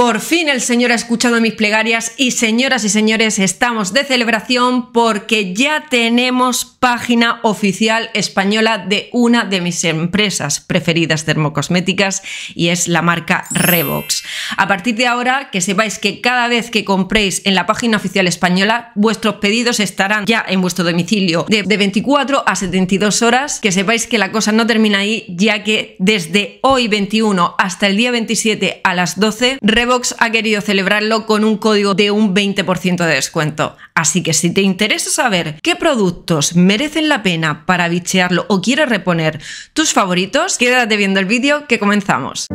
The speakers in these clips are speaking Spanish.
Por fin el Señor ha escuchado mis plegarias y señoras y señores, estamos de celebración porque ya tenemos página oficial española de una de mis empresas preferidas termocosméticas y es la marca Revox. A partir de ahora, que sepáis que cada vez que compréis en la página oficial española, vuestros pedidos estarán ya en vuestro domicilio de, de 24 a 72 horas, que sepáis que la cosa no termina ahí, ya que desde hoy 21 hasta el día 27 a las 12, Revox ha querido celebrarlo con un código de un 20% de descuento. Así que si te interesa saber qué productos merecen la pena para bichearlo o quieres reponer tus favoritos, quédate viendo el vídeo que comenzamos.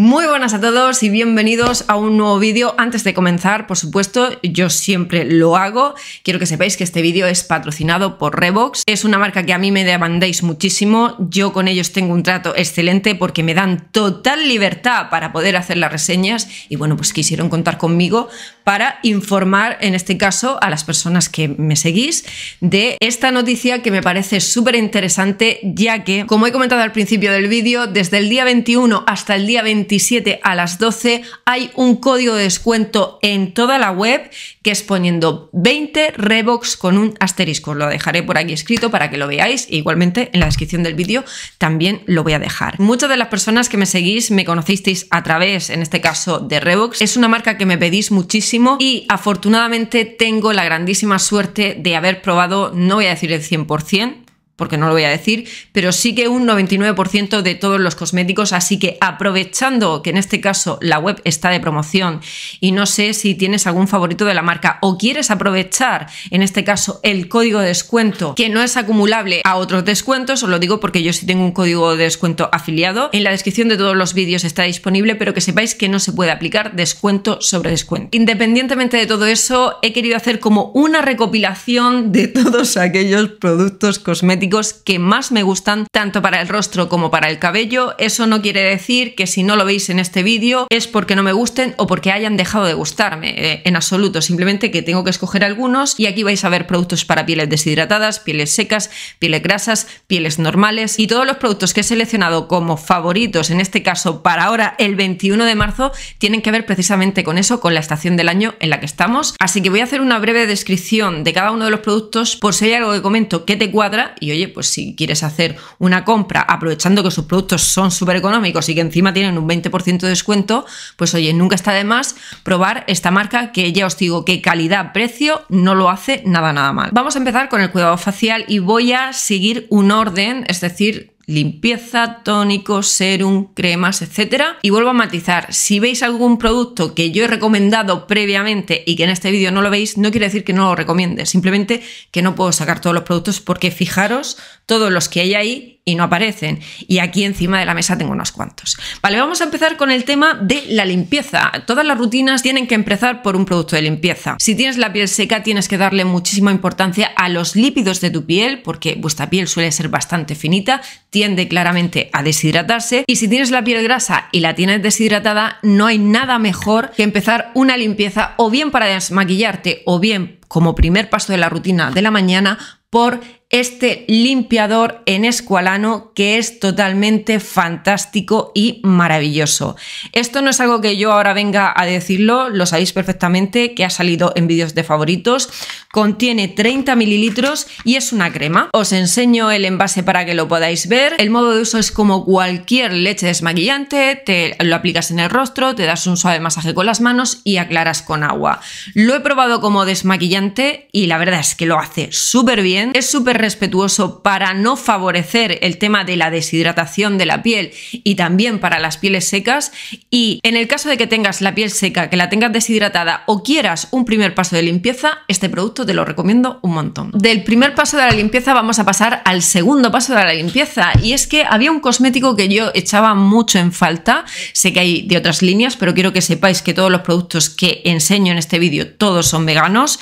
Muy buenas a todos y bienvenidos a un nuevo vídeo. Antes de comenzar, por supuesto, yo siempre lo hago. Quiero que sepáis que este vídeo es patrocinado por Revox. Es una marca que a mí me demandáis muchísimo. Yo con ellos tengo un trato excelente porque me dan total libertad para poder hacer las reseñas y bueno, pues quisieron contar conmigo para informar, en este caso, a las personas que me seguís de esta noticia que me parece súper interesante ya que, como he comentado al principio del vídeo, desde el día 21 hasta el día 20 27 a las 12 hay un código de descuento en toda la web que es poniendo 20 Revox con un asterisco. Lo dejaré por aquí escrito para que lo veáis. E igualmente en la descripción del vídeo también lo voy a dejar. Muchas de las personas que me seguís me conocisteis a través, en este caso, de Revox. Es una marca que me pedís muchísimo y afortunadamente tengo la grandísima suerte de haber probado, no voy a decir el 100%, porque no lo voy a decir, pero sí que un 99% de todos los cosméticos, así que aprovechando que en este caso la web está de promoción y no sé si tienes algún favorito de la marca o quieres aprovechar en este caso el código de descuento que no es acumulable a otros descuentos, os lo digo porque yo sí tengo un código de descuento afiliado, en la descripción de todos los vídeos está disponible, pero que sepáis que no se puede aplicar descuento sobre descuento. Independientemente de todo eso, he querido hacer como una recopilación de todos aquellos productos cosméticos que más me gustan tanto para el rostro como para el cabello. Eso no quiere decir que si no lo veis en este vídeo es porque no me gusten o porque hayan dejado de gustarme. Eh, en absoluto, simplemente que tengo que escoger algunos y aquí vais a ver productos para pieles deshidratadas, pieles secas, pieles grasas, pieles normales y todos los productos que he seleccionado como favoritos, en este caso para ahora el 21 de marzo, tienen que ver precisamente con eso, con la estación del año en la que estamos. Así que voy a hacer una breve descripción de cada uno de los productos por si hay algo que comento que te cuadra y oye, pues si quieres hacer una compra aprovechando que sus productos son súper económicos y que encima tienen un 20% de descuento, pues oye, nunca está de más probar esta marca que ya os digo que calidad-precio no lo hace nada, nada mal. Vamos a empezar con el cuidado facial y voy a seguir un orden, es decir, limpieza, tónico, serum, cremas, etcétera. Y vuelvo a matizar, si veis algún producto que yo he recomendado previamente y que en este vídeo no lo veis, no quiere decir que no lo recomiende, simplemente que no puedo sacar todos los productos porque fijaros todos los que hay ahí y no aparecen. Y aquí encima de la mesa tengo unos cuantos. Vale, vamos a empezar con el tema de la limpieza. Todas las rutinas tienen que empezar por un producto de limpieza. Si tienes la piel seca, tienes que darle muchísima importancia a los lípidos de tu piel, porque vuestra piel suele ser bastante finita, tiende claramente a deshidratarse. Y si tienes la piel grasa y la tienes deshidratada, no hay nada mejor que empezar una limpieza o bien para desmaquillarte o bien como primer paso de la rutina de la mañana por este limpiador en escualano que es totalmente fantástico y maravilloso. Esto no es algo que yo ahora venga a decirlo, lo sabéis perfectamente que ha salido en vídeos de favoritos. Contiene 30 mililitros y es una crema. Os enseño el envase para que lo podáis ver. El modo de uso es como cualquier leche desmaquillante, te lo aplicas en el rostro, te das un suave masaje con las manos y aclaras con agua. Lo he probado como desmaquillante y la verdad es que lo hace súper bien. Es súper respetuoso para no favorecer el tema de la deshidratación de la piel y también para las pieles secas. Y en el caso de que tengas la piel seca, que la tengas deshidratada o quieras un primer paso de limpieza, este producto te lo recomiendo un montón. Del primer paso de la limpieza vamos a pasar al segundo paso de la limpieza y es que había un cosmético que yo echaba mucho en falta, sé que hay de otras líneas, pero quiero que sepáis que todos los productos que enseño en este vídeo todos son veganos.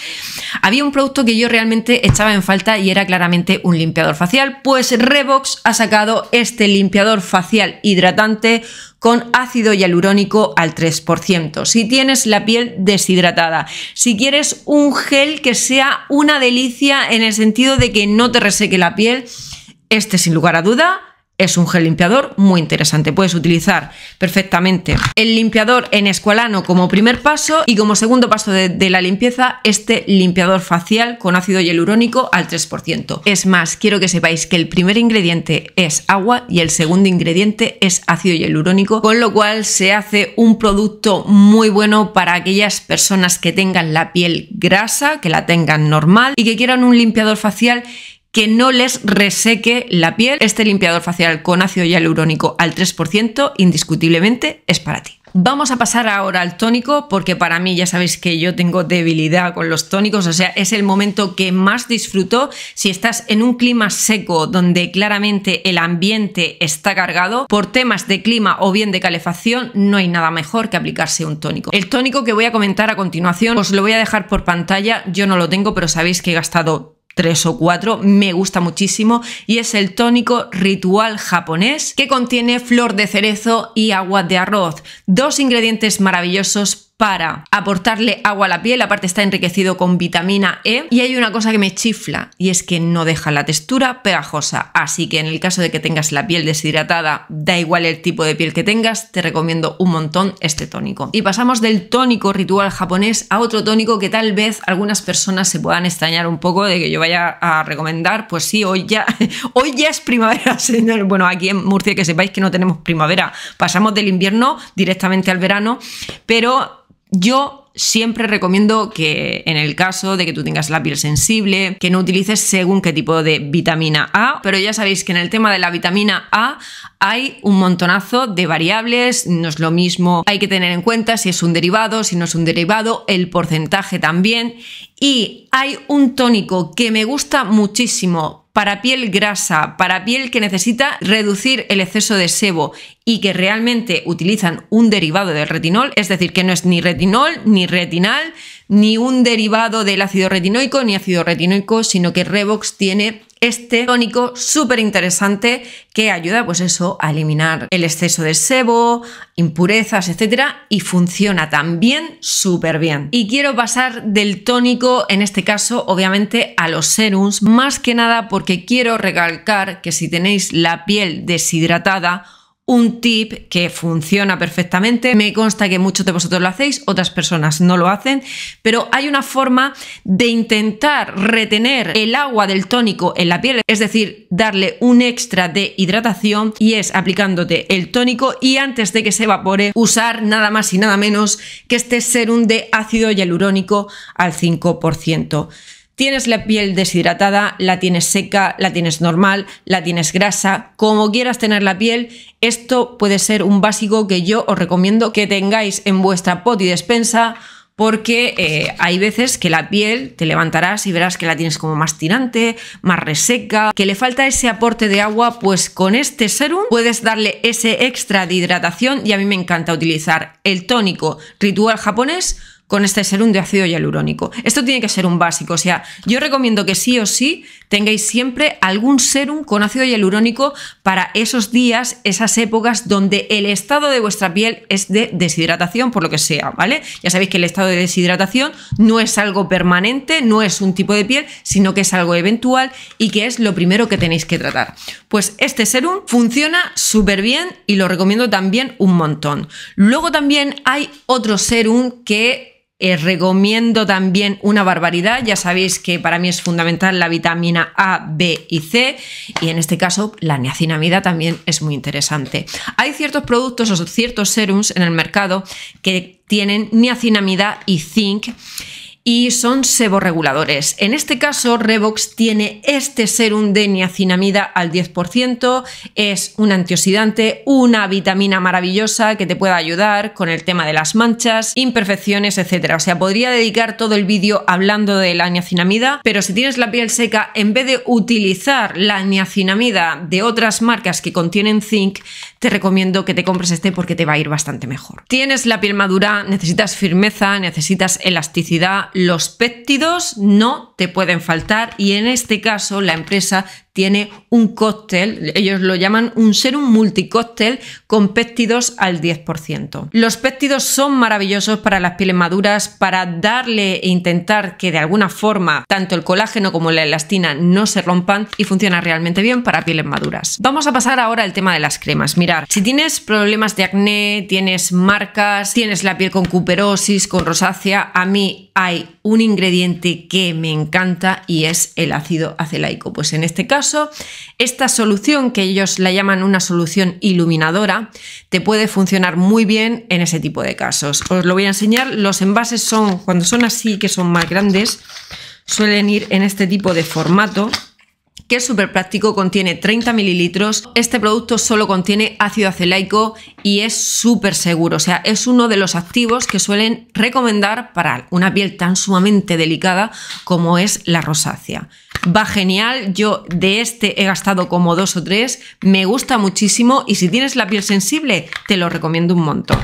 Había un producto que yo realmente echaba en falta y era claramente un limpiador facial, pues Revox ha sacado este limpiador facial hidratante con ácido hialurónico al 3%. Si tienes la piel deshidratada, si quieres un gel que sea una delicia en el sentido de que no te reseque la piel, este sin lugar a duda es un gel limpiador muy interesante. Puedes utilizar perfectamente el limpiador en escualano como primer paso y como segundo paso de, la limpieza este limpiador facial con ácido hialurónico al 3%. Es más, quiero que sepáis que el primer ingrediente es agua y el segundo ingrediente es ácido hialurónico, con lo cual se hace un producto muy bueno para aquellas personas que tengan la piel grasa, que la tengan normal y que quieran un limpiador facial que no les reseque la piel. Este limpiador facial con ácido hialurónico al 3% indiscutiblemente es para ti. Vamos a pasar ahora al tónico porque para mí ya sabéis que yo tengo debilidad con los tónicos, o sea, es el momento que más disfruto si estás en un clima seco donde claramente el ambiente está cargado por temas de clima o bien de calefacción, no hay nada mejor que aplicarse un tónico. El tónico que voy a comentar a continuación os lo voy a dejar por pantalla, yo no lo tengo, pero sabéis que he gastado tres o cuatro, me gusta muchísimo y es el tónico ritual japonés que contiene flor de cerezo y agua de arroz, dos ingredientes maravillosos para aportarle agua a la piel, aparte está enriquecido con vitamina E y hay una cosa que me chifla y es que no deja la textura pegajosa, así que en el caso de que tengas la piel deshidratada, da igual el tipo de piel que tengas, te recomiendo un montón este tónico. Y pasamos del tónico ritual japonés a otro tónico que tal vez algunas personas se puedan extrañar un poco de que yo vaya a recomendar, pues sí, hoy ya, hoy ya es primavera, señor. Bueno, aquí en Murcia que sepáis que no tenemos primavera, pasamos del invierno directamente al verano, pero yo siempre recomiendo que en el caso de que tú tengas la piel sensible, que no utilices según qué tipo de vitamina A, pero ya sabéis que en el tema de la vitamina A hay un montonazo de variables, no es lo mismo, hay que tener en cuenta si es un derivado, si no es un derivado, el porcentaje también. Y hay un tónico que me gusta muchísimo para piel grasa, para piel que necesita reducir el exceso de sebo y que realmente utilizan un derivado del retinol, es decir, que no es ni retinol, ni retinal, ni un derivado del ácido retinoico, ni ácido retinoico, sino que Revox tiene este tónico súper interesante que ayuda pues eso a eliminar el exceso de sebo, impurezas, etcétera y funciona también súper bien. Y quiero pasar del tónico en este caso obviamente a los serums, más que nada porque quiero recalcar que si tenéis la piel deshidratada un tip que funciona perfectamente. Me consta que muchos de vosotros lo hacéis, otras personas no lo hacen, pero hay una forma de intentar retener el agua del tónico en la piel, es decir, darle un extra de hidratación y es aplicándote el tónico y antes de que se evapore usar nada más y nada menos que este serum de ácido hialurónico al 5%. Tienes la piel deshidratada, la tienes seca, la tienes normal, la tienes grasa, como quieras tener la piel, esto puede ser un básico que yo os recomiendo que tengáis en vuestra pot y despensa porque eh, hay veces que la piel te levantarás y verás que la tienes como más tirante, más reseca, que le falta ese aporte de agua, pues con este serum puedes darle ese extra de hidratación y a mí me encanta utilizar el tónico ritual japonés con este serum de ácido hialurónico. Esto tiene que ser un básico, o sea, yo recomiendo que sí o sí tengáis siempre algún serum con ácido hialurónico para esos días, esas épocas donde el estado de vuestra piel es de deshidratación, por lo que sea, ¿vale? Ya sabéis que el estado de deshidratación no es algo permanente, no es un tipo de piel, sino que es algo eventual y que es lo primero que tenéis que tratar. Pues este serum funciona súper bien y lo recomiendo también un montón. Luego también hay otro serum que eh, recomiendo también una barbaridad, ya sabéis que para mí es fundamental la vitamina A, B y C. Y en este caso la niacinamida también es muy interesante. Hay ciertos productos o ciertos serums en el mercado que tienen niacinamida y zinc y son seborreguladores. En este caso, Revox tiene este serum de niacinamida al 10%, es un antioxidante, una vitamina maravillosa que te puede ayudar con el tema de las manchas, imperfecciones, etc. O sea, podría dedicar todo el vídeo hablando de la niacinamida, pero si tienes la piel seca, en vez de utilizar la niacinamida de otras marcas que contienen zinc, te recomiendo que te compres este porque te va a ir bastante mejor. Tienes la piel madura, necesitas firmeza, necesitas elasticidad, los péptidos no te pueden faltar y en este caso la empresa tiene un cóctel, ellos lo llaman un serum multicóctel con péptidos al 10%. Los péptidos son maravillosos para las pieles maduras, para darle e intentar que de alguna forma tanto el colágeno como la elastina no se rompan y funciona realmente bien para pieles maduras. Vamos a pasar ahora al tema de las cremas. Mirar, si tienes problemas de acné, tienes marcas, tienes la piel con cuperosis, con rosácea, a mí hay un ingrediente que me encanta y es el ácido acelaico. Pues en este caso, esta solución que ellos la llaman una solución iluminadora, te puede funcionar muy bien en ese tipo de casos. Os lo voy a enseñar. Los envases son, cuando son así, que son más grandes, suelen ir en este tipo de formato que es súper práctico, contiene 30 mililitros. Este producto solo contiene ácido acelaico y es súper seguro. O sea, es uno de los activos que suelen recomendar para una piel tan sumamente delicada como es la rosácea. Va genial, yo de este he gastado como dos o tres, me gusta muchísimo y si tienes la piel sensible te lo recomiendo un montón.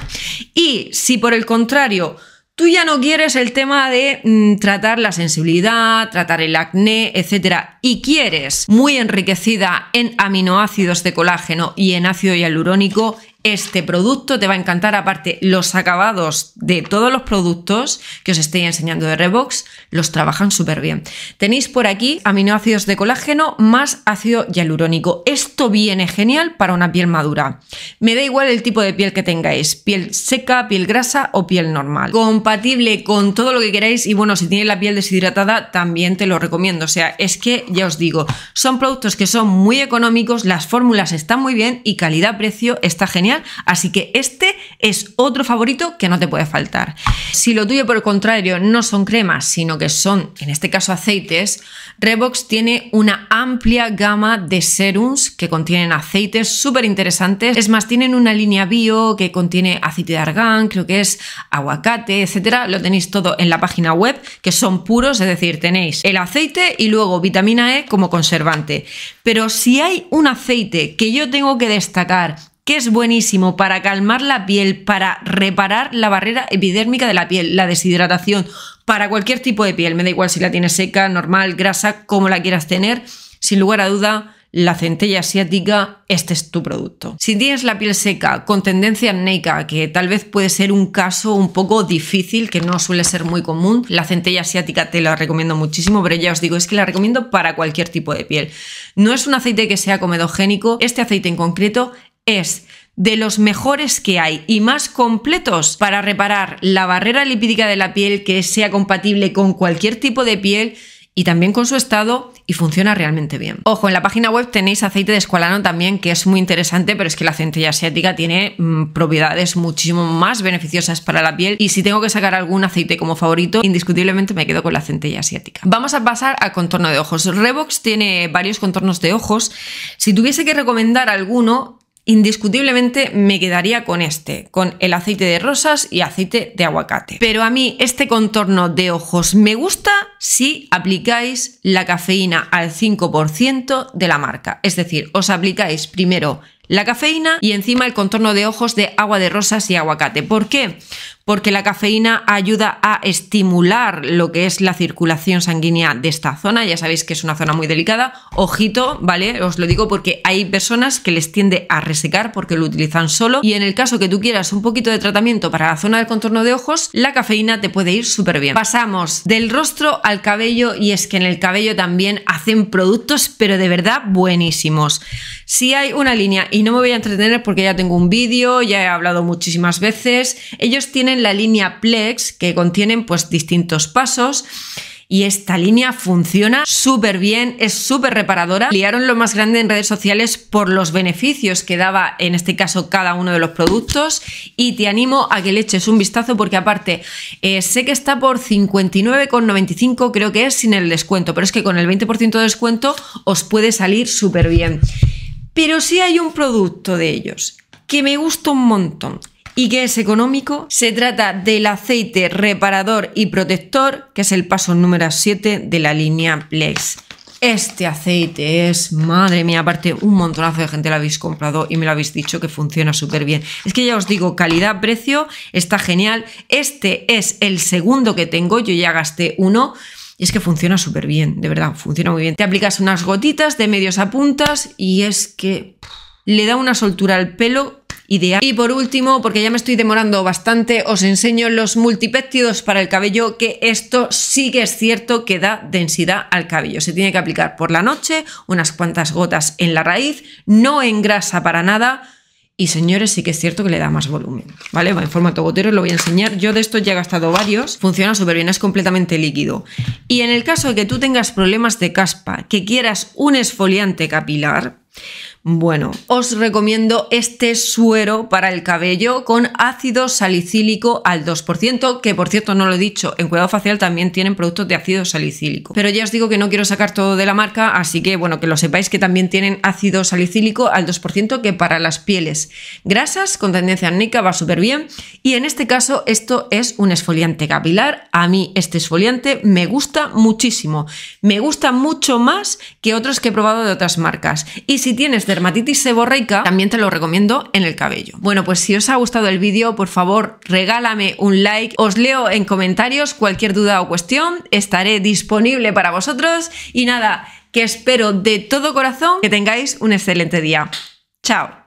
Y si por el contrario Tú ya no quieres el tema de mm, tratar la sensibilidad, tratar el acné, etcétera, y quieres muy enriquecida en aminoácidos de colágeno y en ácido hialurónico, este producto te va a encantar. Aparte, los acabados de todos los productos que os estoy enseñando de Revox los trabajan súper bien. Tenéis por aquí aminoácidos de colágeno más ácido hialurónico. Esto viene genial para una piel madura. Me da igual el tipo de piel que tengáis, piel seca, piel grasa o piel normal. Compatible con todo lo que queráis y bueno, si tienes la piel deshidratada también te lo recomiendo. O sea, es que ya os digo, son productos que son muy económicos, las fórmulas están muy bien y calidad-precio está genial Así que este es otro favorito que no te puede faltar. Si lo tuyo, por el contrario, no son cremas, sino que son, en este caso, aceites, Revox tiene una amplia gama de serums que contienen aceites súper interesantes. Es más, tienen una línea bio que contiene aceite de argán, creo que es aguacate, etcétera. Lo tenéis todo en la página web, que son puros, es decir, tenéis el aceite y luego vitamina E como conservante. Pero si hay un aceite que yo tengo que destacar que es buenísimo para calmar la piel, para reparar la barrera epidérmica de la piel, la deshidratación, para cualquier tipo de piel, me da igual si la tienes seca, normal, grasa, como la quieras tener, sin lugar a duda, la centella asiática, este es tu producto. Si tienes la piel seca con tendencia acnéica, que tal vez puede ser un caso un poco difícil, que no suele ser muy común, la centella asiática te la recomiendo muchísimo, pero ya os digo, es que la recomiendo para cualquier tipo de piel. No es un aceite que sea comedogénico, este aceite en concreto es de los mejores que hay y más completos para reparar la barrera lipídica de la piel que sea compatible con cualquier tipo de piel y también con su estado y funciona realmente bien. Ojo, en la página web tenéis aceite de escualano también que es muy interesante, pero es que la centella asiática tiene mm, propiedades muchísimo más beneficiosas para la piel y si tengo que sacar algún aceite como favorito, indiscutiblemente me quedo con la centella asiática. Vamos a pasar al contorno de ojos. Revox tiene varios contornos de ojos. Si tuviese que recomendar alguno, Indiscutiblemente me quedaría con este, con el aceite de rosas y aceite de aguacate. Pero a mí este contorno de ojos me gusta si aplicáis la cafeína al 5% de la marca. Es decir, os aplicáis primero la cafeína y encima el contorno de ojos de agua de rosas y aguacate. ¿Por qué? Porque la cafeína ayuda a estimular lo que es la circulación sanguínea de esta zona. Ya sabéis que es una zona muy delicada. Ojito, ¿vale? Os lo digo porque hay personas que les tiende a resecar porque lo utilizan solo. Y en el caso que tú quieras un poquito de tratamiento para la zona del contorno de ojos, la cafeína te puede ir súper bien. Pasamos del rostro al cabello y es que en el cabello también hacen productos, pero de verdad buenísimos. Si hay una línea y no me voy a entretener porque ya tengo un vídeo, ya he hablado muchísimas veces. Ellos tienen la línea Plex que contienen pues distintos pasos y esta línea funciona súper bien, es súper reparadora. Liaron lo más grande en redes sociales por los beneficios que daba en este caso cada uno de los productos y te animo a que le eches un vistazo porque aparte eh, sé que está por 59,95 creo que es sin el descuento, pero es que con el 20% de descuento os puede salir súper bien. Pero si hay un producto de ellos que me gusta un montón y que es económico. Se trata del aceite reparador y protector, que es el paso número 7 de la línea Plex. Este aceite es, madre mía, aparte un montonazo de gente lo habéis comprado y me lo habéis dicho que funciona súper bien. Es que ya os digo, calidad-precio, está genial. Este es el segundo que tengo, yo ya gasté uno Y es que funciona súper bien, de verdad, funciona muy bien. Te aplicas unas gotitas de medios a puntas y es que le da una soltura al pelo ideal. Y por último, porque ya me estoy demorando bastante, os enseño los multipéptidos para el cabello, que esto sí que es cierto que da densidad al cabello. Se tiene que aplicar por la noche, unas cuantas gotas en la raíz, no engrasa para nada. Y señores, sí que es cierto que le da más volumen, ¿vale? Va en formato gotero, lo voy a enseñar. Yo de esto ya he gastado varios, funciona súper bien, es completamente líquido. Y en el caso de que tú tengas problemas de caspa, que quieras un esfoliante capilar, bueno, os recomiendo este suero para el cabello con ácido salicílico al 2%, que por cierto no lo he dicho, en cuidado facial también tienen productos de ácido salicílico. Pero ya os digo que no quiero sacar todo de la marca, así que bueno, que lo sepáis que también tienen ácido salicílico al 2%, que para las pieles grasas con tendencia nica va súper bien. Y en este caso esto es un esfoliante capilar. A mí este esfoliante me gusta muchísimo. Me gusta mucho más que otros que he probado de otras marcas. Y si tienes dermatitis seborreica, también te lo recomiendo en el cabello. Bueno, pues si os ha gustado el vídeo, por favor, regálame un like. Os leo en comentarios cualquier duda o cuestión. Estaré disponible para vosotros. Y nada, que espero de todo corazón que tengáis un excelente día. Chao.